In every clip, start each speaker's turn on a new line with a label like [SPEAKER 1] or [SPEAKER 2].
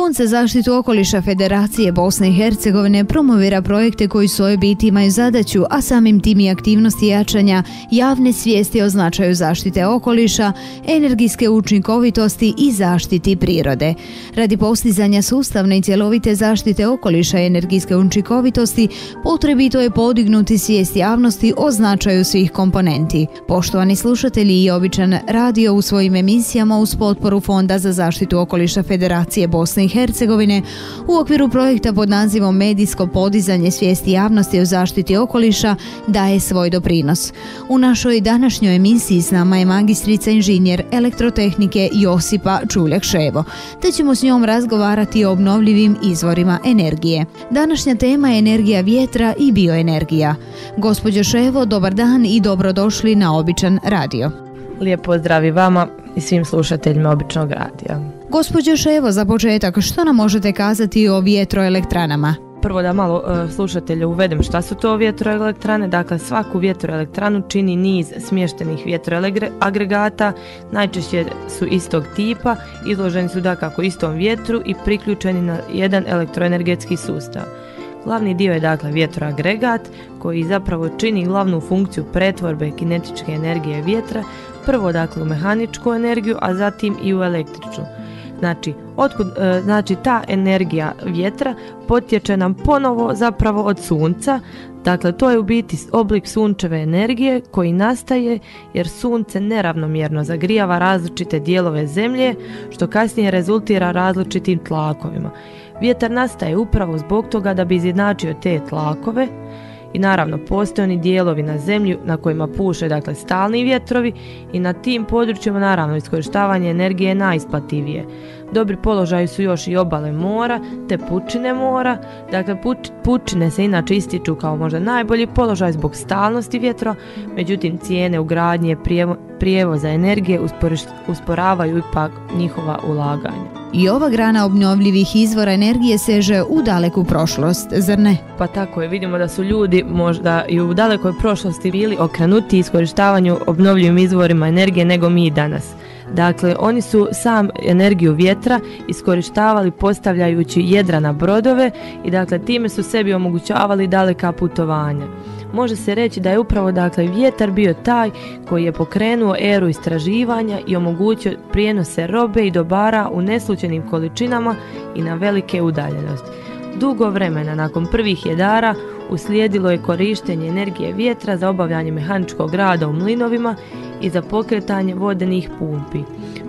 [SPEAKER 1] Fond za zaštitu okoliša Federacije Bosne i Hercegovine promovira projekte koji svoje biti imaju zadaću, a samim tim i aktivnosti jačanja javne svijesti o značaju zaštite okoliša, energijske učinkovitosti i zaštiti prirode. Radi postizanja sustavne i cjelovite zaštite okoliša i energijske učinkovitosti potrebito je podignuti svijest javnosti o značaju svih komponenti. Poštovani slušatelji i običan radio u svojim emisijama uz potporu Fonda za zaštitu okoliša Federacije Bosne Hercegovine u okviru projekta pod nazivom Medijsko podizanje svijesti javnosti o zaštiti okoliša daje svoj doprinos. U našoj današnjoj emisiji s nama je magistrica inženjer elektrotehnike Josipa Čuljak-Ševo, te ćemo s njom razgovarati o obnovljivim izvorima energije. Današnja tema je energija vjetra i bioenergija. Gospođo Ševo, dobar dan i dobrodošli na Običan radio.
[SPEAKER 2] Lijep pozdrav i vama i svim slušateljima Običnog radija.
[SPEAKER 1] Gospođo Ševo, za početak, što nam možete kazati o vjetroelektranama?
[SPEAKER 2] Prvo da malo uh, slušatelje uvedem šta su to vjetroelektrane. Dakle, svaku vjetroelektranu čini niz smještenih vjetroagregata, najčešće su istog tipa, izloženi su dakako istom vjetru i priključeni na jedan elektroenergetski sustav. Glavni dio je dakle vjetroagregat koji zapravo čini glavnu funkciju pretvorbe kinetičke energije vjetra, prvo dakle u mehaničku energiju, a zatim i u električnu. Znači, otkud, e, znači ta energija vjetra potječe nam ponovo zapravo od sunca, dakle to je u biti oblik sunčeve energije koji nastaje jer sunce neravnomjerno zagrijava različite dijelove zemlje što kasnije rezultira različitim tlakovima. Vjetar nastaje upravo zbog toga da bi izjednačio te tlakove i naravno postoje oni dijelovi na zemlji na kojima puše dakle stalni vjetrovi i na tim područjima naravno iskorištavanje energije je najisplativije. Dobri položaji su još i obale mora te pučine mora. Dakle, pučine se inače ističu kao možda najbolji položaj zbog stalnosti vjetra, međutim cijene ugradnje prijevo, prijevoza energije usporavaju ipak njihova ulaganja.
[SPEAKER 1] I ova grana obnovljivih izvora energije seže u daleku prošlost, zar ne?
[SPEAKER 2] Pa tako je, vidimo da su ljudi možda i u dalekoj prošlosti bili okrenuti iskorištavanju obnovljivim izvorima energije nego mi danas. Dakle, oni su sam energiju vjetra iskorištavali postavljajući jedra na brodove i dakle time su sebi omogućavali daleka putovanja. Može se reći da je upravo dakle vjetar bio taj koji je pokrenuo eru istraživanja i omogućio prijenose robe i dobara u neslučenim količinama i na velike udaljenosti. Dugo vremena nakon prvih jedara uslijedilo je korištenje energije vjetra za obavljanje mehaničkog rada u mlinovima i za pokretanje vodenih pumpi.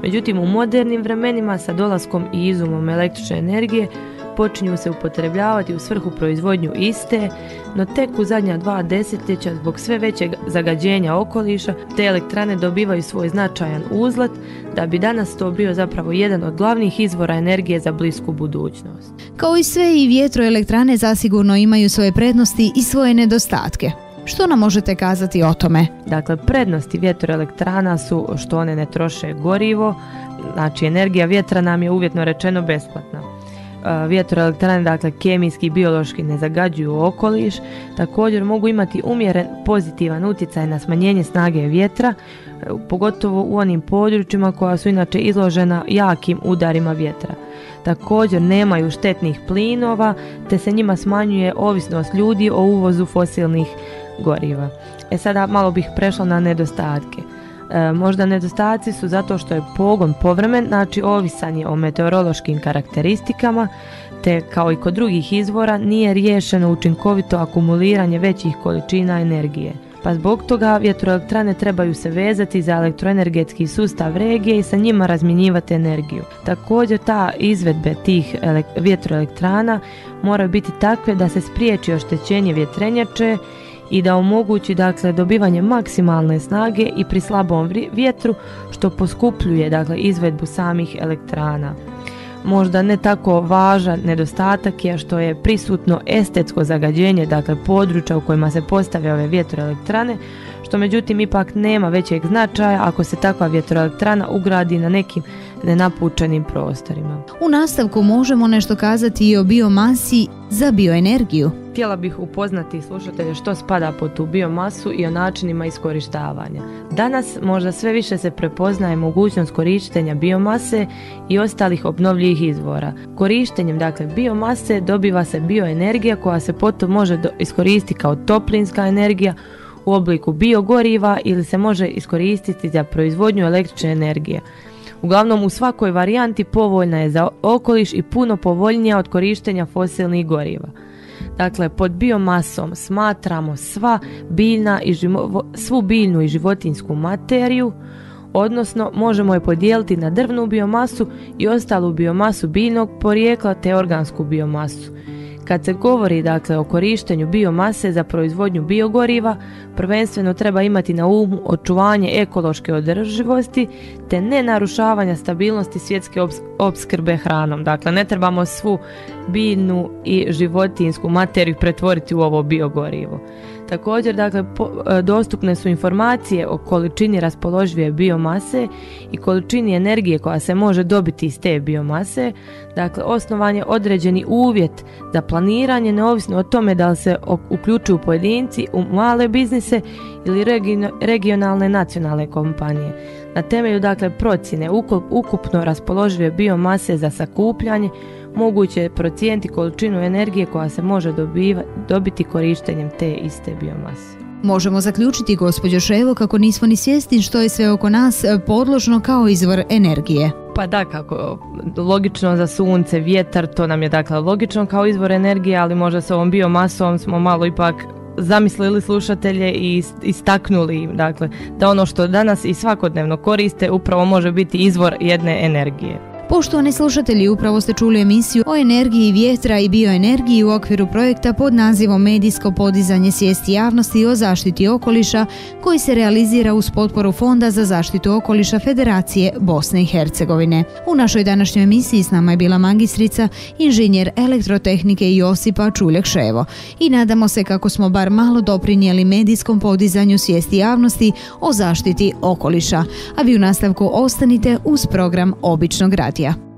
[SPEAKER 2] Međutim, u modernim vremenima sa dolaskom i izumom električne energije počinju se upotrebljavati u svrhu proizvodnju iste, no tek u zadnja dva desetljeća zbog sve većeg zagađenja okoliša te elektrane dobivaju svoj značajan uzlet da bi danas to bio zapravo jedan od glavnih izvora energije za blisku budućnost.
[SPEAKER 1] Kao i sve i vjetroelektrane zasigurno imaju svoje prednosti i svoje nedostatke. Što nam možete kazati o tome?
[SPEAKER 2] Dakle, prednosti vjetroelektrana su što one ne troše gorivo, znači energija vjetra nam je uvjetno rečeno besplatna. Vjetroelektrane, dakle kemijski i biološki ne zagađuju okoliš, također mogu imati umjeren pozitivan utjecaj na smanjenje snage vjetra, e, pogotovo u onim područjima koja su inače izložena jakim udarima vjetra. Također nemaju štetnih plinova, te se njima smanjuje ovisnost ljudi o uvozu fosilnih goriva. E sada malo bih prešla na nedostatke. E, možda nedostaci su zato što je pogon povremen, znači ovisan je o meteorološkim karakteristikama, te kao i kod drugih izvora nije riješeno učinkovito akumuliranje većih količina energije. Pa zbog toga vjetroelektrane trebaju se vezati za elektroenergetski sustav regije i sa njima razmjenjivati energiju. Također ta izvedbe tih vjetroelektrana moraju biti takve da se spriječi oštećenje vjetrenjače i da omogući dakle dobivanje maksimalne snage i pri slabom vjetru što poskupljuje dakle izvedbu samih elektrana. Možda ne tako važan nedostatak je što je prisutno estetsko zagađenje dakle područja u kojima se postave ove vjetroelektrane što međutim ipak nema većeg značaja ako se takva vjetroelektrana ugradi na nekim nenapučenim prostorima.
[SPEAKER 1] U nastavku možemo nešto kazati i o biomasi za bioenergiju.
[SPEAKER 2] Htjela bih upoznati slušatelje što spada pod tu biomasu i o načinima iskorištavanja. Danas možda sve više se prepoznaje mogućnost korištenja biomase i ostalih obnovljivih izvora. Korištenjem dakle biomase dobiva se bioenergija koja se potom može iskoristiti kao toplinska energija u obliku biogoriva ili se može iskoristiti za proizvodnju električne energije. Uglavnom u svakoj varijanti povoljna je za okoliš i puno povoljnija od korištenja fosilnih goriva. Dakle, pod biomasom smatramo sva biljna i svu biljnu i životinsku materiju, odnosno možemo je podijeliti na drvnu biomasu i ostalu biomasu biljnog porijekla te organsku biomasu. Kad se govori dakle o korištenju biomase za proizvodnju biogoriva, prvenstveno treba imati na umu očuvanje ekološke održivosti te ne narušavanja stabilnosti svjetske opskrbe hranom. Dakle, ne trebamo svu biljnu i životinsku materiju pretvoriti u ovo biogorivo. Također, dakle, e, dostupne su informacije o količini raspoložive biomase i količini energije koja se može dobiti iz te biomase. Dakle, osnovan je određeni uvjet za planiranje neovisno o tome da li se uključuju pojedinci u male biznise ili regionalne nacionalne kompanije. Na temelju dakle procjene ukupno raspoložive biomase za sakupljanje moguće je procijeniti količinu energije koja se može dobiti korištenjem te iste biomase.
[SPEAKER 1] Možemo zaključiti, gospođo Ševo, kako nismo ni svjesni što je sve oko nas podložno kao izvor energije.
[SPEAKER 2] Pa da, kako logično za sunce, vjetar, to nam je dakle logično kao izvor energije, ali možda s ovom biomasom smo malo ipak zamislili slušatelje i istaknuli dakle, da ono što danas i svakodnevno koriste upravo može biti izvor jedne energije.
[SPEAKER 1] Poštovani slušatelji, upravo ste čuli emisiju o energiji vjetra i bioenergiji u okviru projekta pod nazivom Medijsko podizanje svijesti javnosti o zaštiti okoliša koji se realizira uz potporu Fonda za zaštitu okoliša Federacije Bosne i Hercegovine. U našoj današnjoj emisiji s nama je bila magistrica, inženjer elektrotehnike Josipa Čuljek-Ševo i nadamo se kako smo bar malo doprinijeli medijskom podizanju svijesti javnosti o zaštiti okoliša. A vi u nastavku ostanite uz program Običnog radija. media.